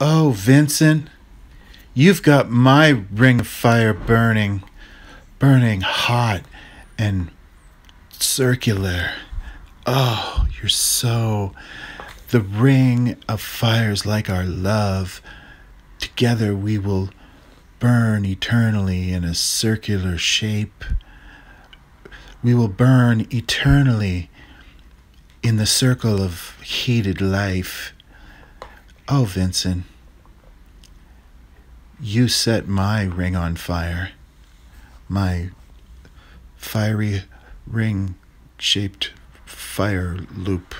Oh, Vincent, you've got my ring of fire burning, burning hot and circular. Oh, you're so. The ring of fires like our love. Together we will burn eternally in a circular shape. We will burn eternally in the circle of heated life. Oh, Vincent, you set my ring on fire, my fiery ring shaped fire loop.